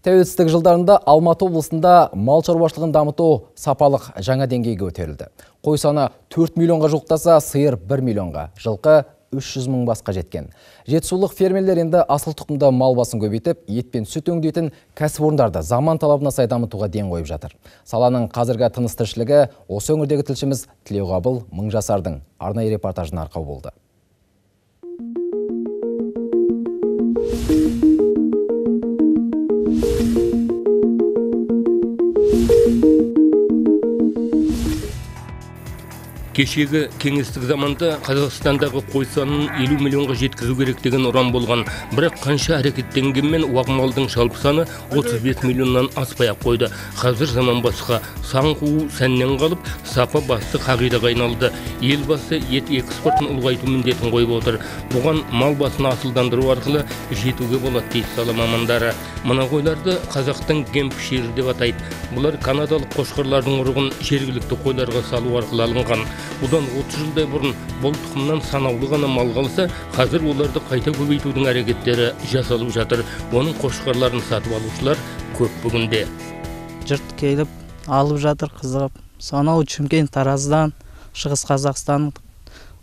Тәуелсіздік жылдарында Алматы облысында мал шаруашылығын дамыту сапалық жаңа деңгейге көтерілді. Қой саны 4 миллионға жуықтаса, сиыр 1 миллионға, жылқы 300 мың басқа жеткен. Жетісулық фермерлер енді асыл тұқымда мал басын көбейтіп, ет пен сүт өңдейтін кәсіпорындарды заман талабына сай дамытуға ден қойып жатыр. Саланың қазіргі тыныс тіршілігі осы өңірдегі тілшіміз Тілеуғабыл Мыңжасардың арнайы репортажына арқау болды. Кешегі кеңестік заманда қазақстандағы қой санын елу миллионға жеткізу керек деген ұран болған. Бірақ қанша әрекеттенгенмен малдың жалпы саны 35 миллионнан аспай ақ қойды. Қазір заман басқа. Сан қуу сәннен қалып сапа басты қағидаға айналды. Елбасы ет экспортын ұлғайту міндетін қойып отыр. Бұған мал басын асылдандыру арқылы жетуге болады дейді сала мамандары. Мына қойларды қазақтың гемпшир деп атайды. Бұлар канадалық қошқарлардың ұрығын жергілікті қойларға салу арқылы алынған. Бұдан 30 жылдай бұрын бұл тұқымнан санаулы ғана мал қалса қазір оларды қайта көбейтудің әрекеттері жасалып жатыр. Оның қошқарларын сатып алушылар көп бүгінде. Жұрт келіп алып жатыр қызығып. Сонау шымкент тараздан шығыс қазақстан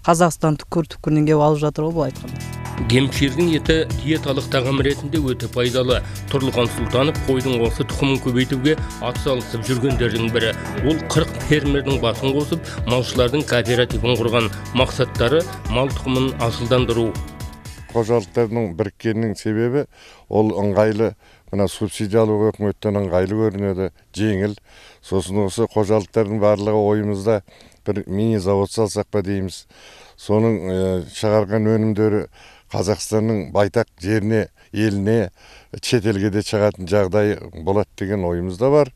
қазақстан түкпір түкпірінен келіп алып жатыр ғой былай айтқанда. Гемширдің еті диеталық тағам ретінде өте пайдалы. Тұрлыхан сұлтанов қойдың осы тұқымын көбейтуге атсалысып жүргендердің бірі. Ол 40 фермердің басын қосып малшылардың кооперативін құрған. Мақсаттары мал тұқымын асылдандыру. Қожалықтардың біріккенінің себебі ол ыңғайлы мына субсидиялық өкіметтен ыңғайлы көрінеді. Жеңіл. Сосын осы қожалықтардың барлығы ойымызда. Бір мини завод салсақ па дейміз соның шығарған өнімдері қазақстанның байтақ жеріне еліне шетелге де шығатын жағдай болады деген ойымыз да бар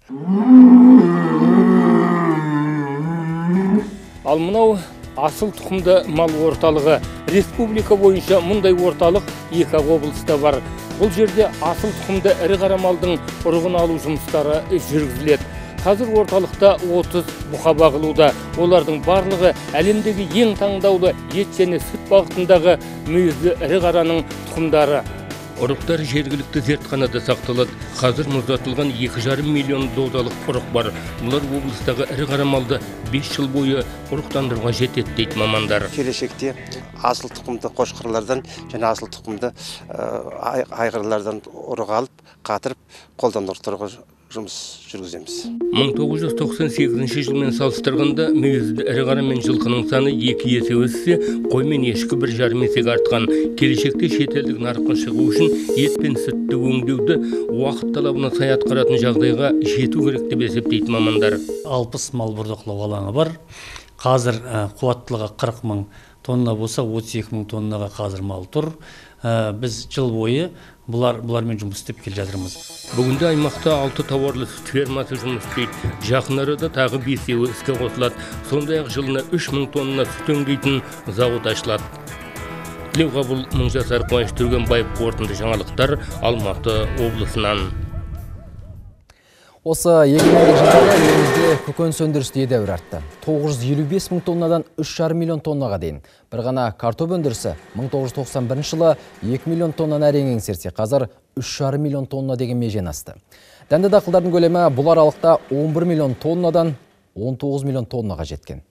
ал мынау асыл тұқымды мал орталығы республика бойынша мұндай орталық екі облыста бар бұл жерде асыл тұқымды ірі қара малдың ұрығын алу жұмыстары жүргізіледі. Қазір орталықта 30 бұқа бағылуда олардың барлығы әлемдегі ең таңдаулы ет және сүт бағытындағы мүйізді ірі қараның тұқымдары. Ұрықтар жергілікті зертханада сақталады. Қазір мұздатылған екі жарым миллион дозалық ұрық бар. Бұлар облыстағы ірі қара малды бес жыл бойы ұрықтандыруға жетеді дейді мамандар. Келешекте асыл тұқымды қошқарлардан және асыл тұқымды айғырлардан ұрық алып қатырып қолданылықтыруға жұмыс жүргіземіз. 1998 жылмен салыстырғанда мүйізді ірі қара мен жылқының саны екі есе өссе қой мен ешкі бір жарым есеге артқан. Келешекте шетелдік нарыққа шығу үшін ет пен сүтті өңдеуді уақыт талабына сай атқаратын жағдайға жету керек деп есептейді мамандар. Алпыс мал бордақылау алаңы бар. Қазір қуаттылығы қырық мың тонна болса 32 мың тоннаға қазір мал тұр. Біз жыл бойы бұлар бұлармен жұмыс істеп келе жатырмыз. Бүгінде аймақта алты тауарлы фермасы жұмыс істейді. Жақын арада тағы бесеуі іске қосылады. Сондай ақ жылына үш мың тонна сүт өңдейтін зауыт ашылады. Тілеуғабыл мыңжасар қуаныш түргенбаев қорытынды жаңалықтар алматы облысынан. Осы егемендік жылдары елімізде көкөніс өндірісі едәуір артты. 955 мың тоннадан 3,5 миллион тоннаға дейін. Бір ғана картоп өндірісі 1991 жылы 2 миллион тоннаны әрең еңсерсе, қазір 3,5 миллион тонна деген межен асты. Дәнді дақылдардың көлемі бұл аралықта 11 миллион тоннадан 19 миллион тоннаға жеткен.